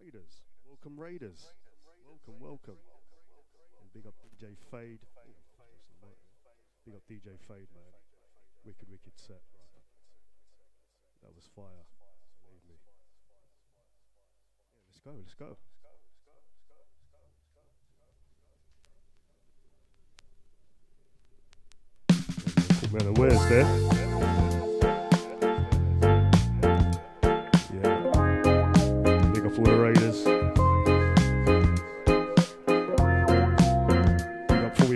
Raiders. Welcome, Raiders. Welcome, welcome. And big up DJ Fade. Big up DJ Fade, man. Wicked, wicked set. That was fire. Believe me. Yeah, let's go, let's go. Man, and where's there? Eh? Yeah. Big up all the Raiders.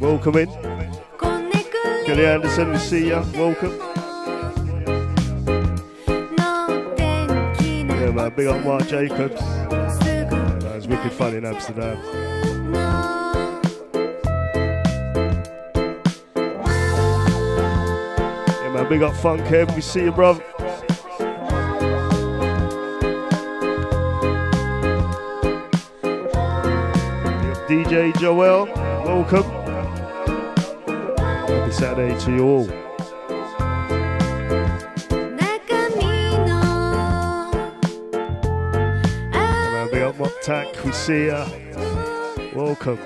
Welcome in. Kelly Anderson, we see ya. Welcome. Yeah, man. Big up Mark Jacobs. Yeah, that was wicked fun in Amsterdam. Yeah, man. Big up Funkhead. We see you, brother. DJ Joel, welcome. Saturday to you all. Tack, we see ya. Welcome.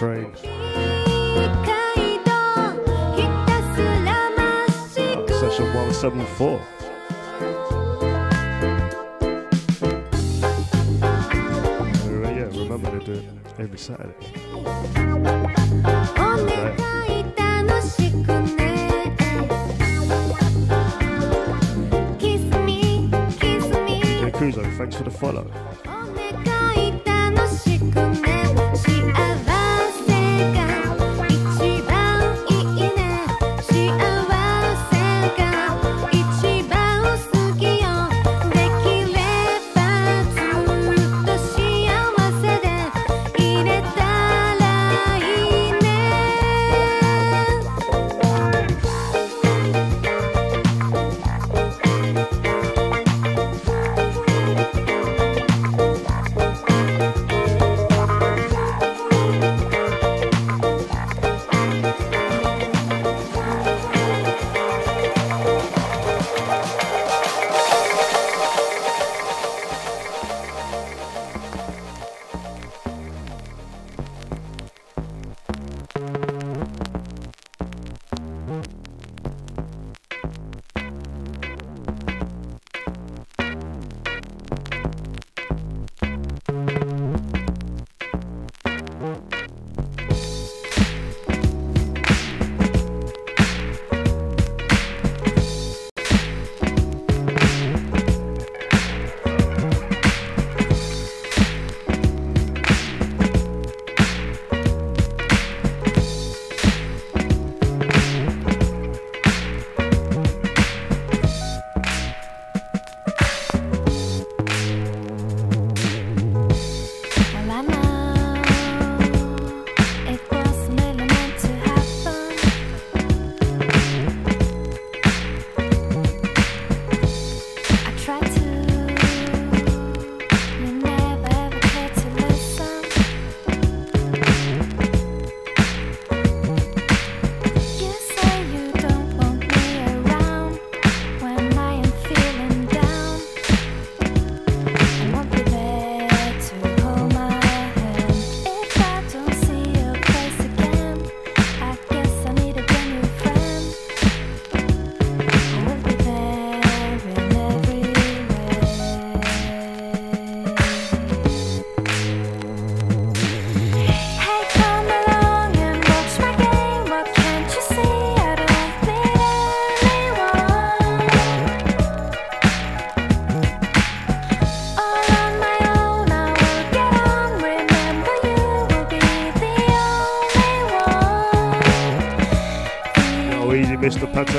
train. Session 174. Yeah, remember do it every Saturday. Right. Kuzo, thanks for the follow.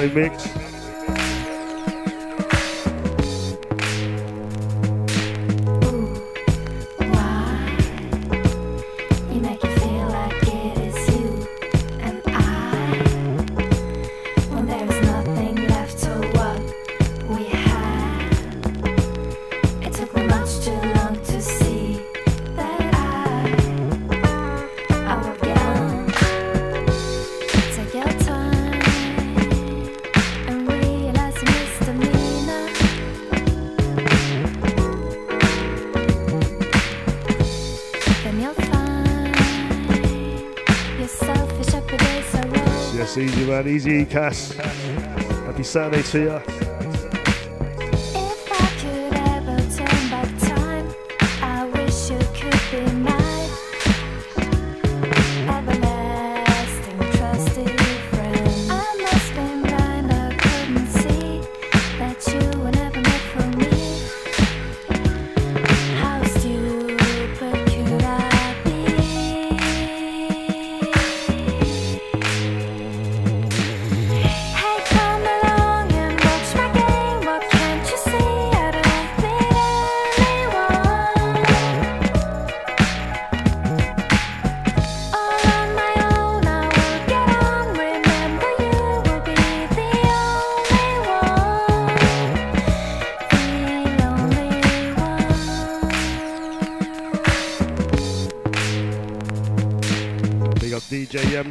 Mr. Mix. easy, Cass. Happy Saturday to you.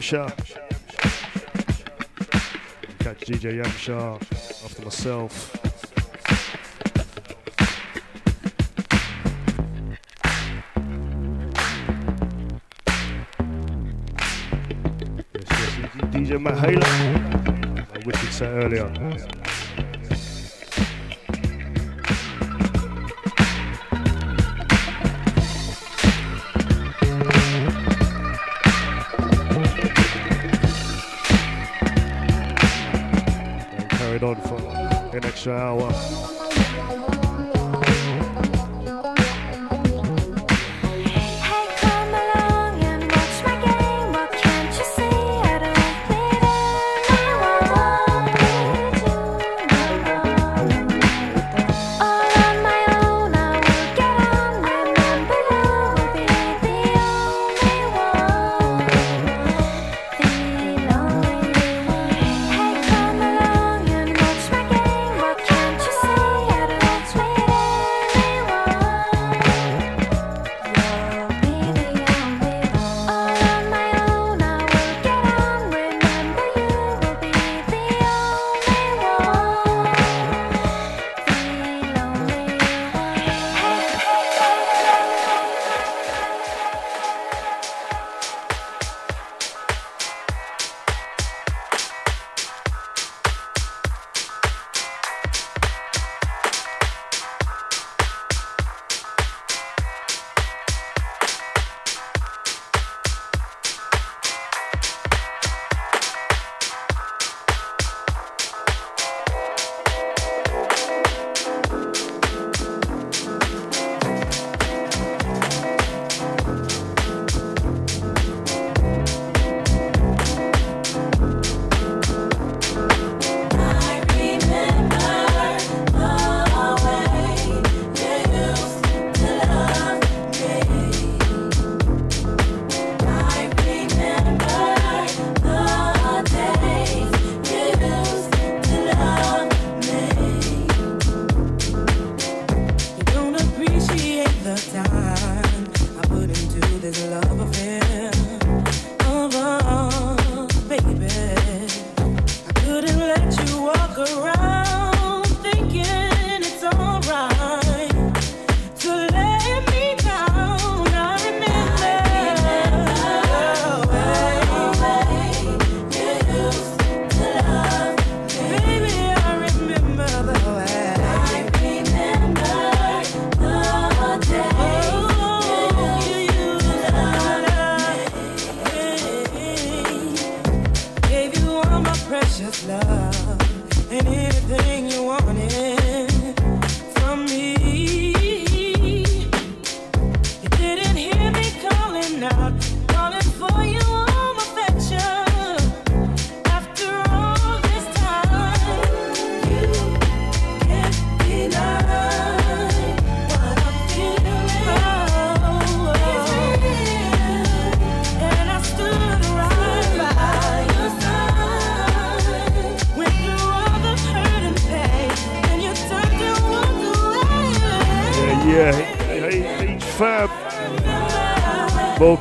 Yamsha. Catch DJ Yamsha after myself. DJ Matt Haler. I wish he'd said earlier.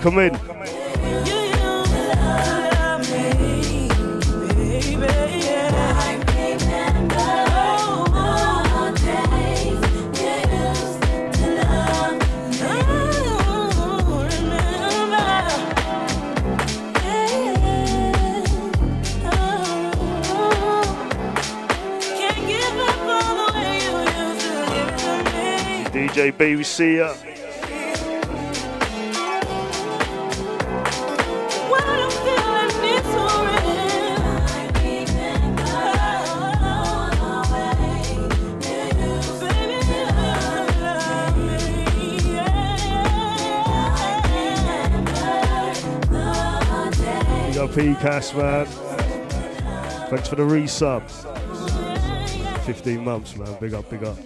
Welcome in. DJ B, we see ya. Got man. Thanks for the resub. 15 months, man. Big up, big up.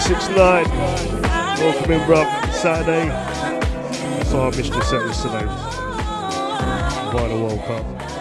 369. Welcome in, bruv. Saturday. Sorry I missed your. By the World Cup.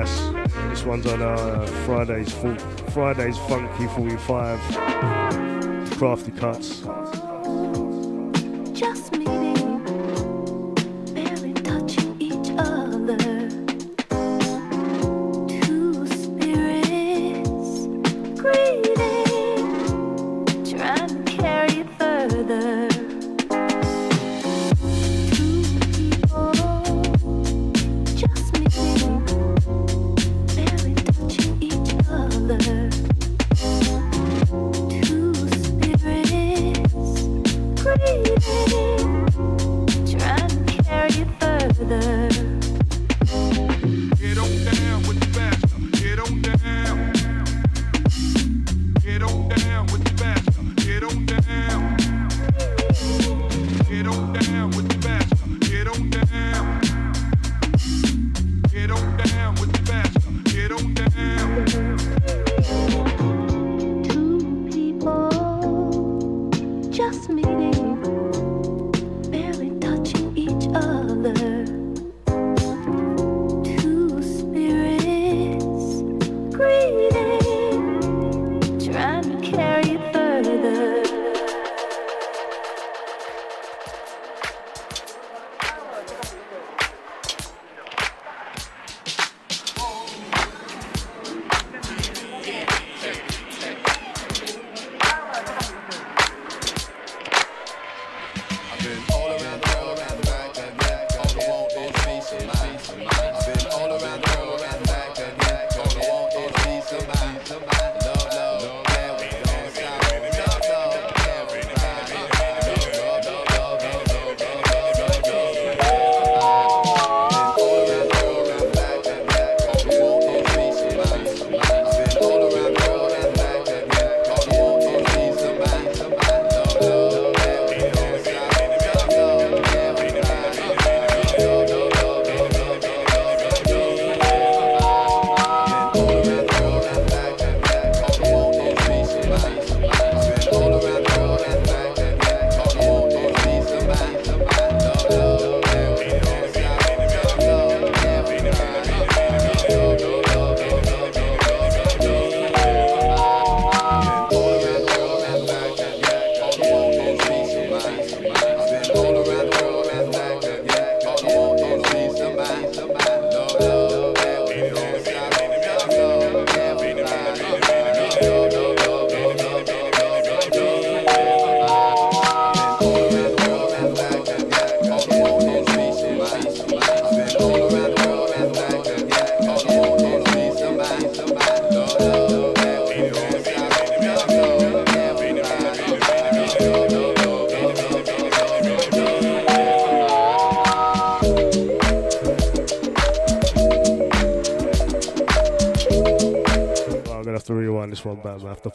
This one's on uh, Fridays. Full, Fridays Funky 45. Krafty Kuts. Just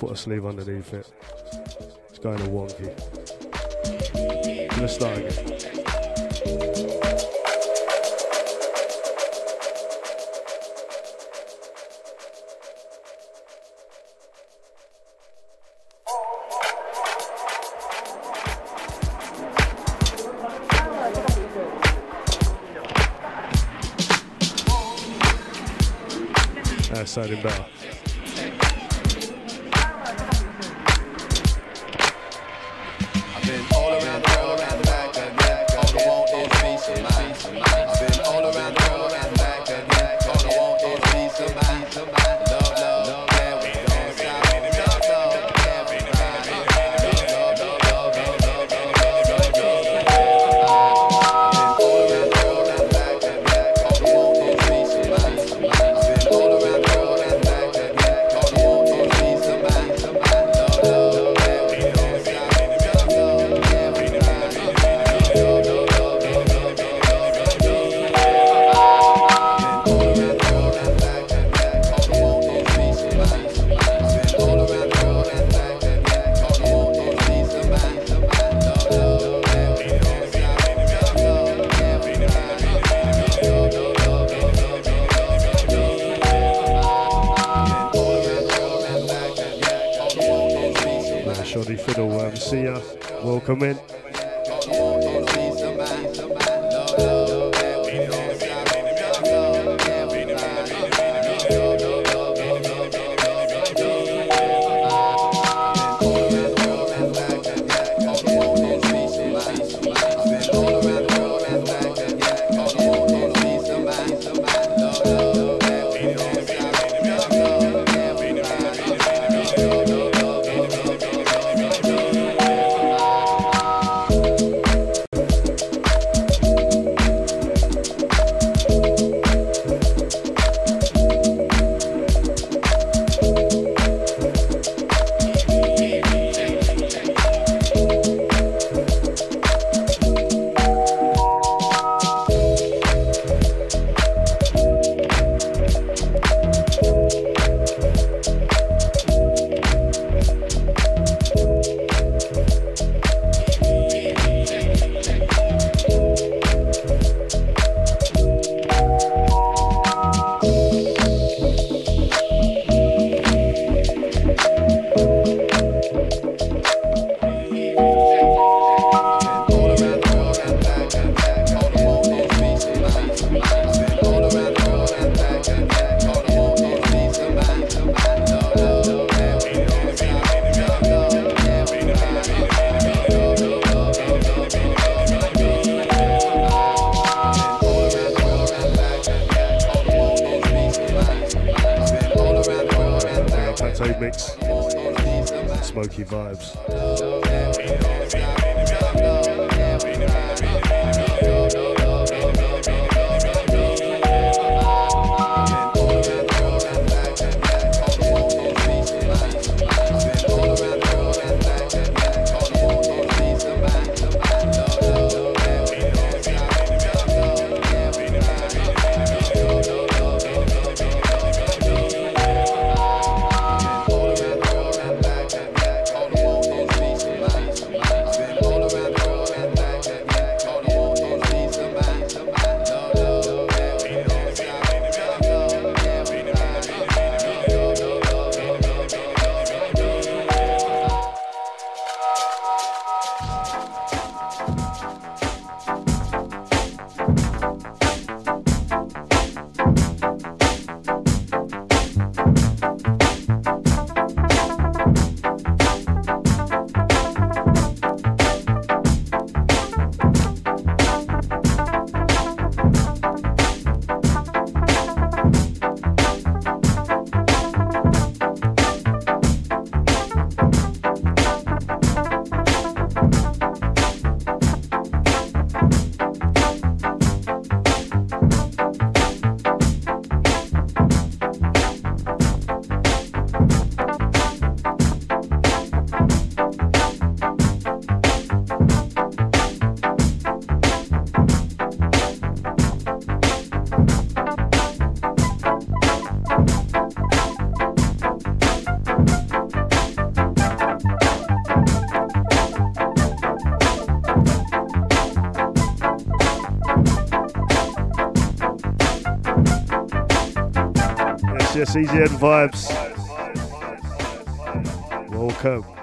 put a sleeve underneath it. It's going to wonky. Let's start again. excited about End vibes. Welcome.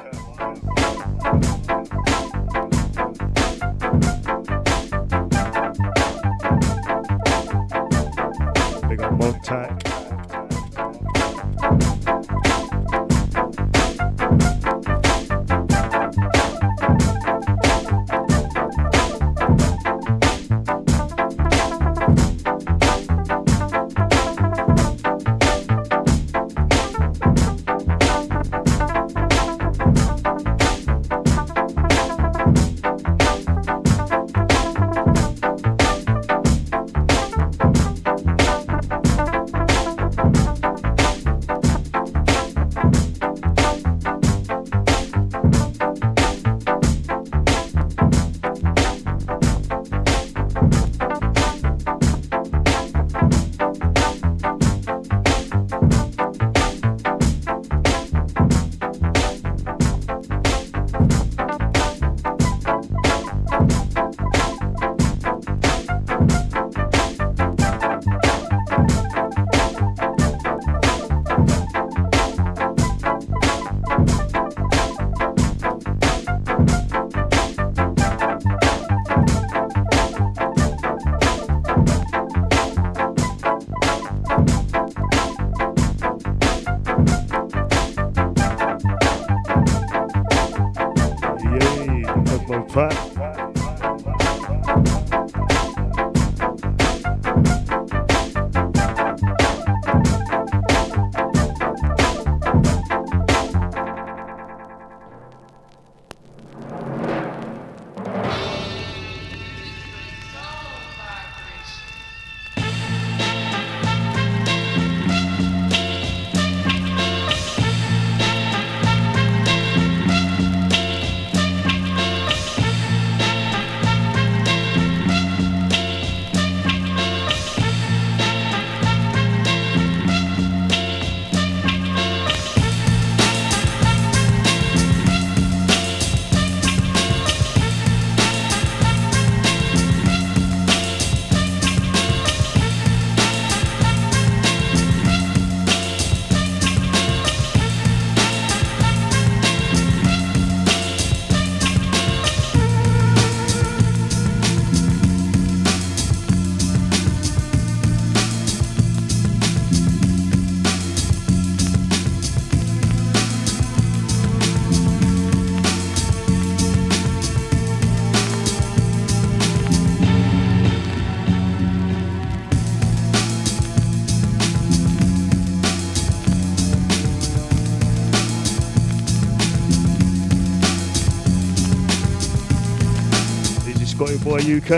Scotty Boy UK.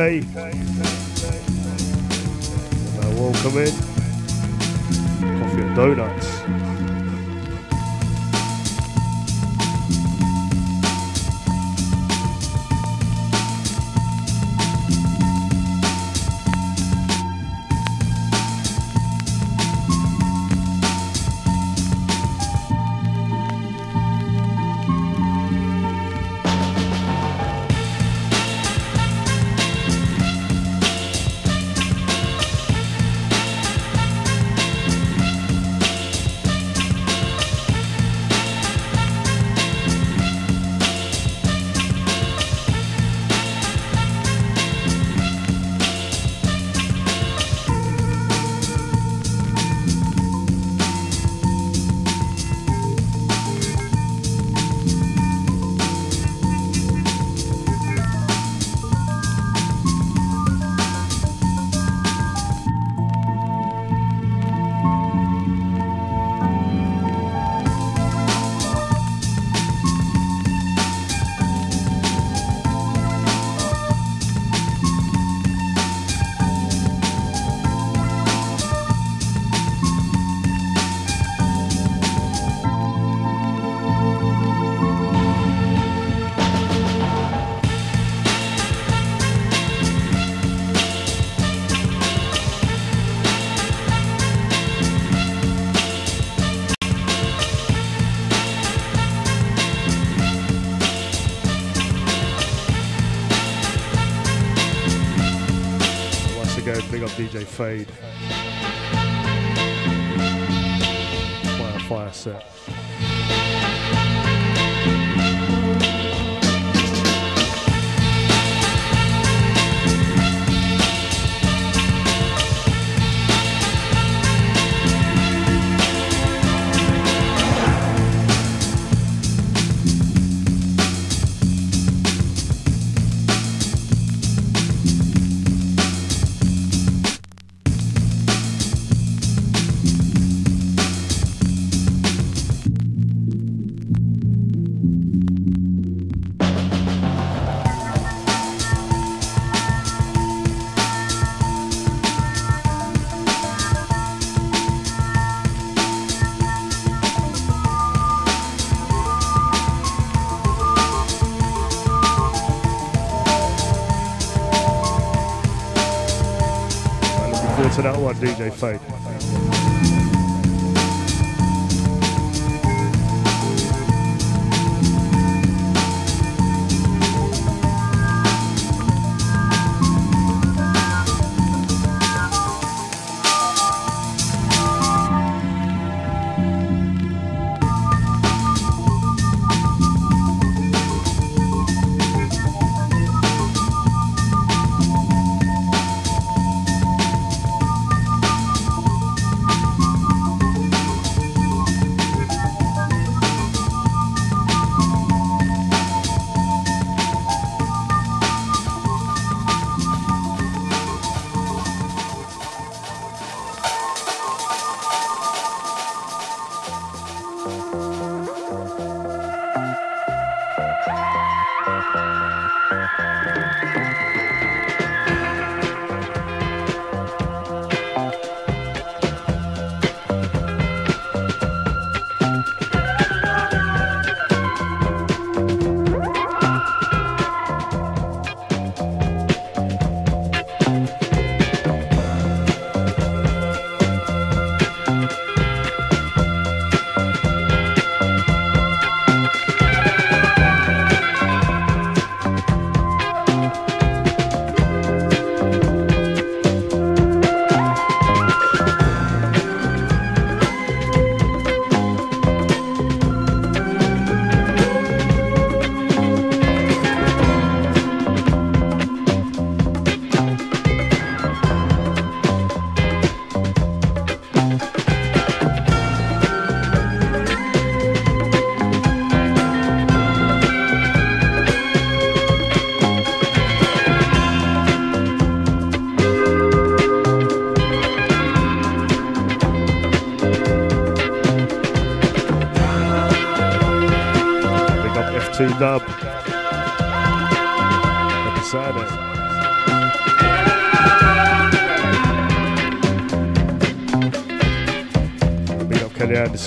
Welcome in. Coffee and donuts. Fade. That one,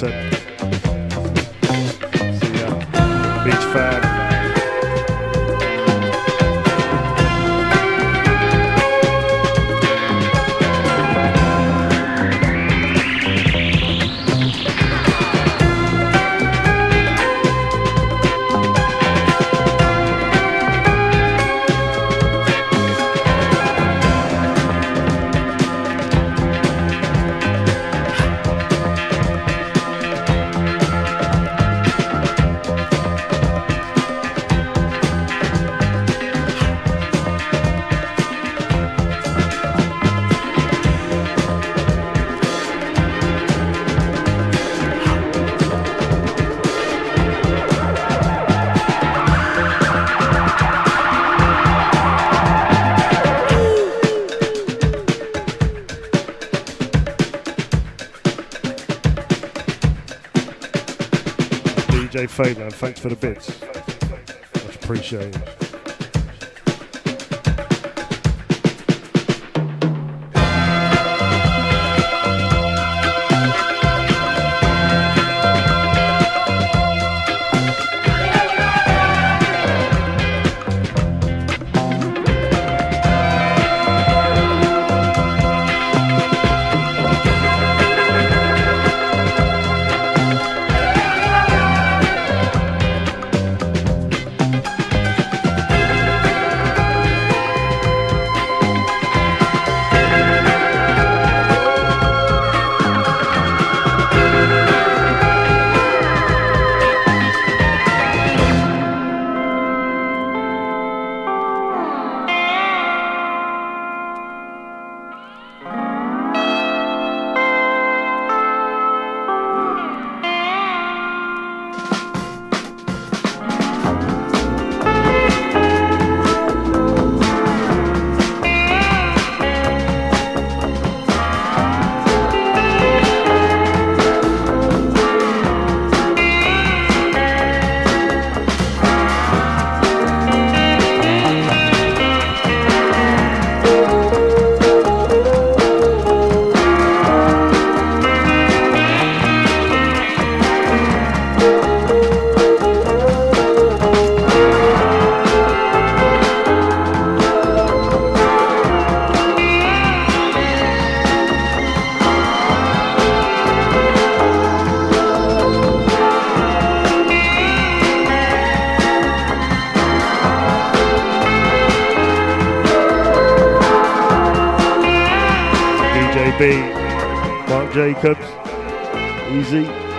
up DJ Fade, man. Thanks for the bits. Much appreciated. Jacobs. Easy.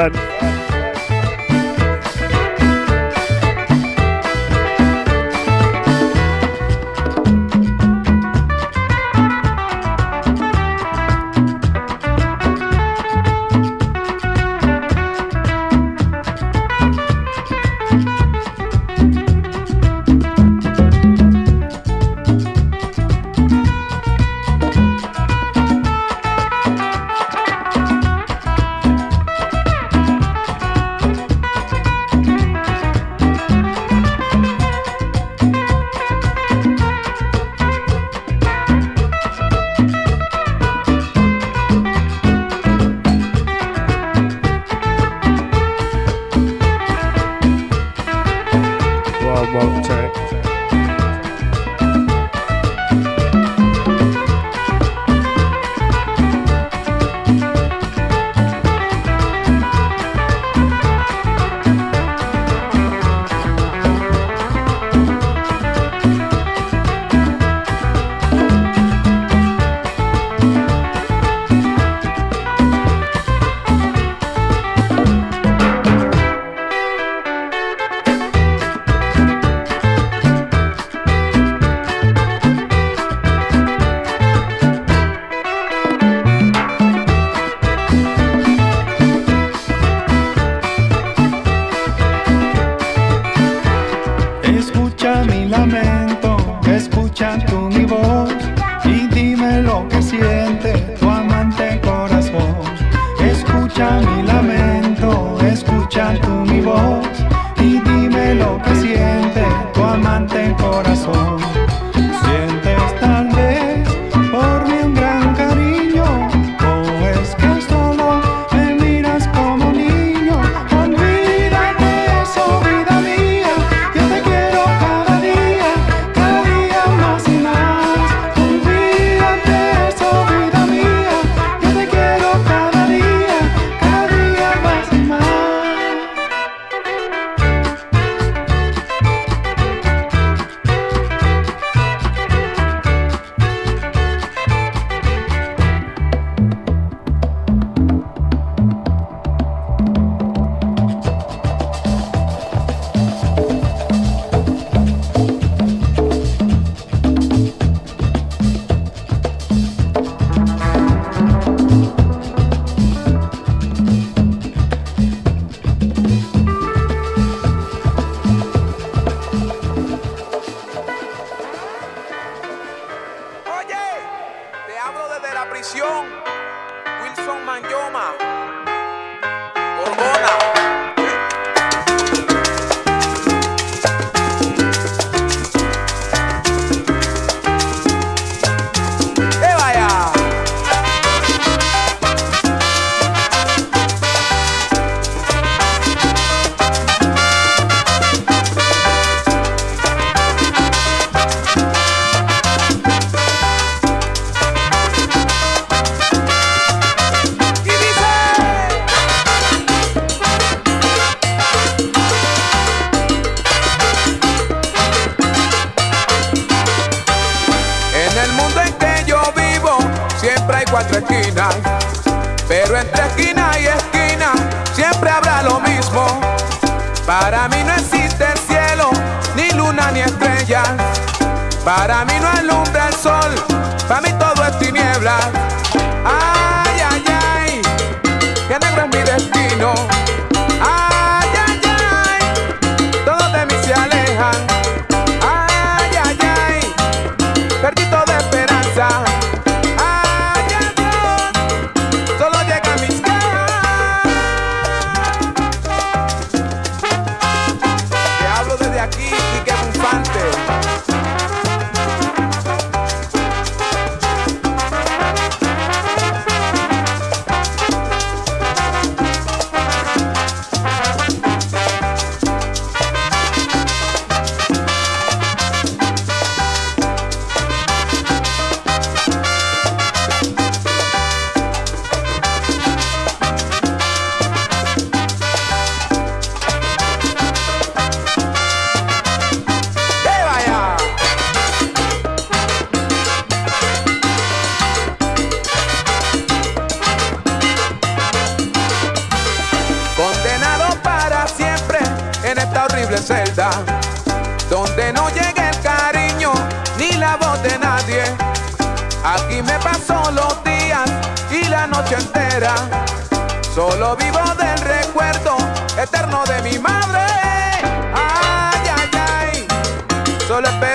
Easy Para mí no alumbra el sol, solo vivo del recuerdo eterno de mi madre. Ay, ay, ay, solo.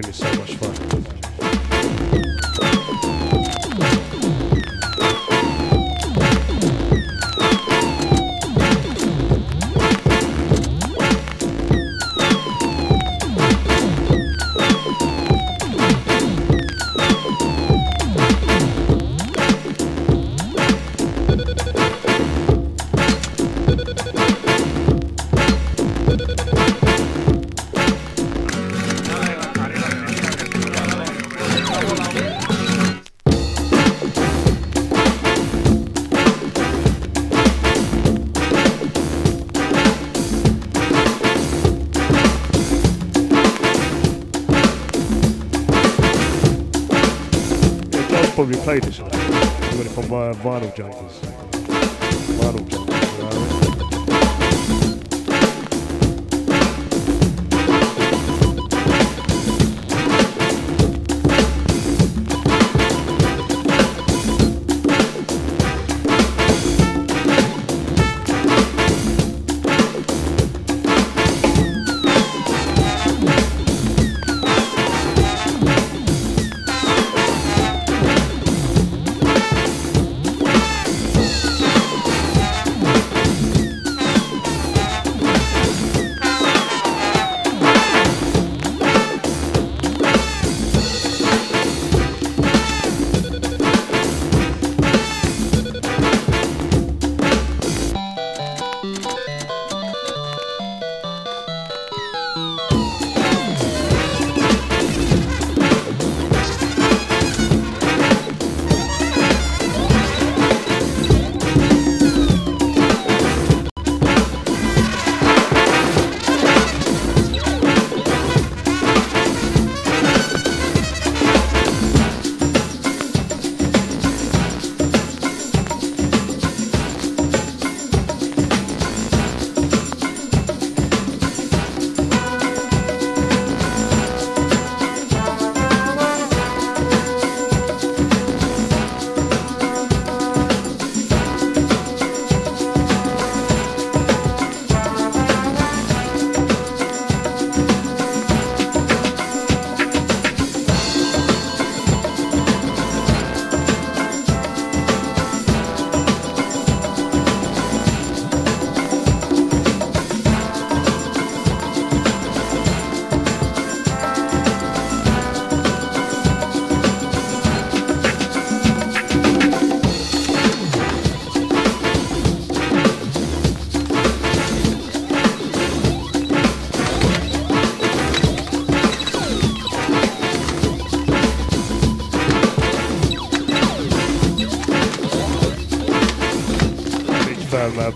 Tune is so much fun. Probably played this. He got it from uh, Vinyl Junkies.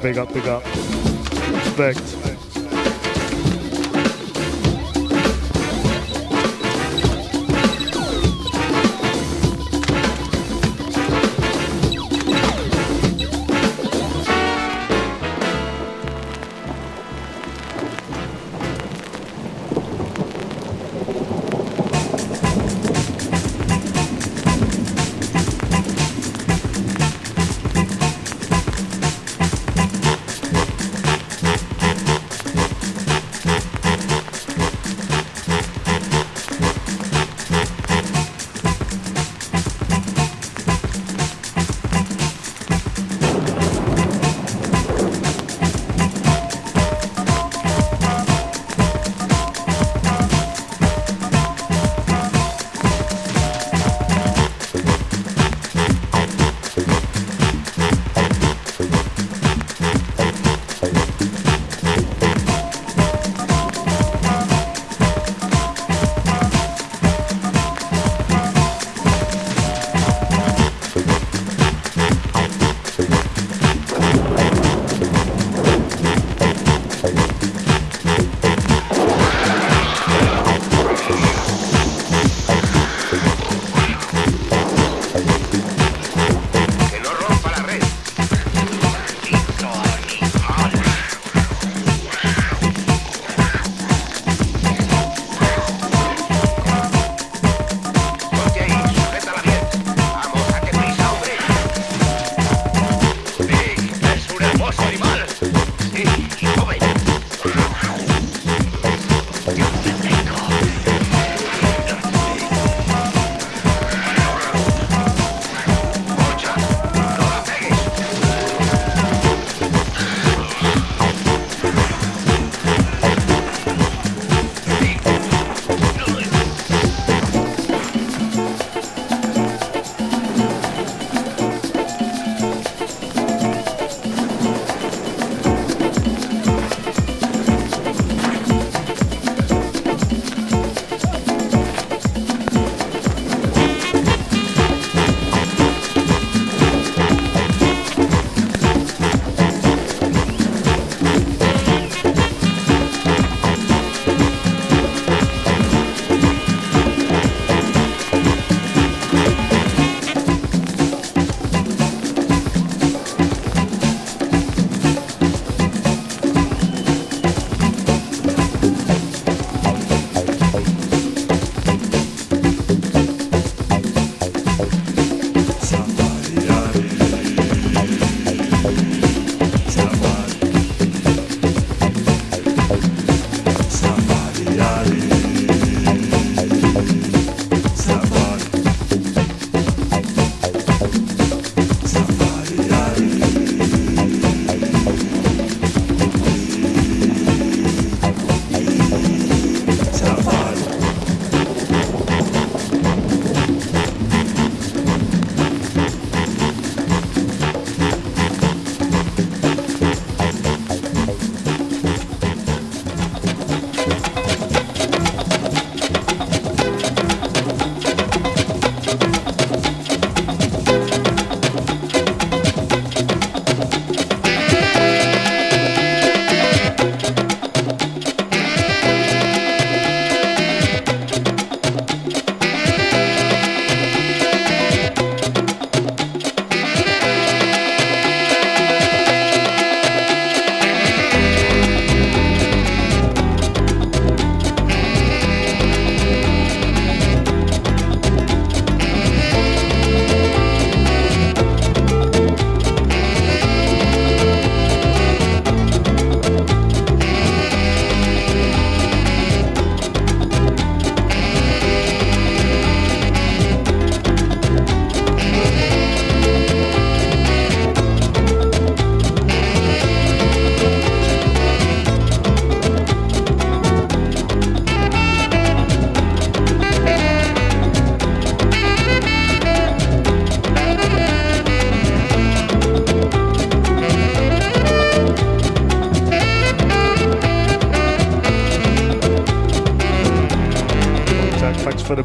Big up, big up. Respect.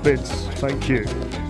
bits. Thank you.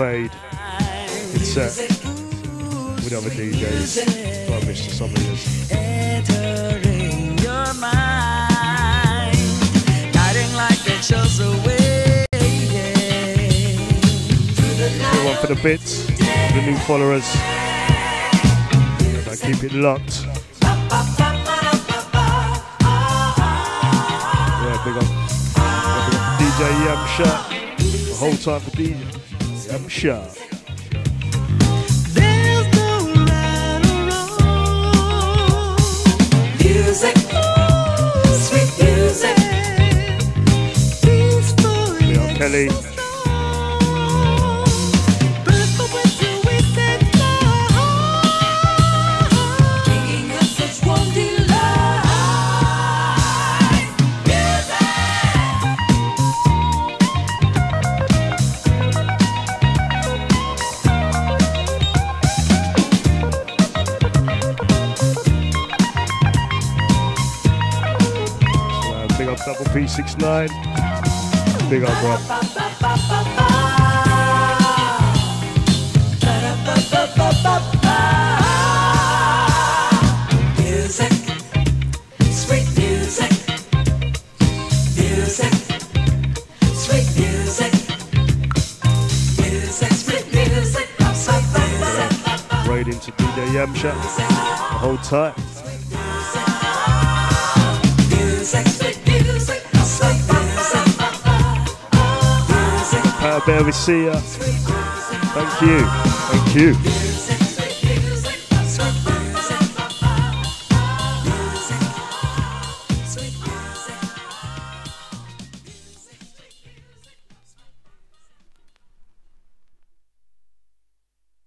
Fade. It's set with other DJs. Well, Mr. Some of yous. entering your mind, guiding like it shows the. Everyone for the bits, the new followers. And I keep it locked. Yeah, big up, big up DJ Yamsha. The whole time for DJ Yamsha. There's no right or wrong. Music, oh, sweet music. Kelly. 369. Big up, bro. Music, sweet music, music, sweet music, music, sweet music. Right into DJ Yamcha. Hold tight. We see ya. Thank you. Thank you.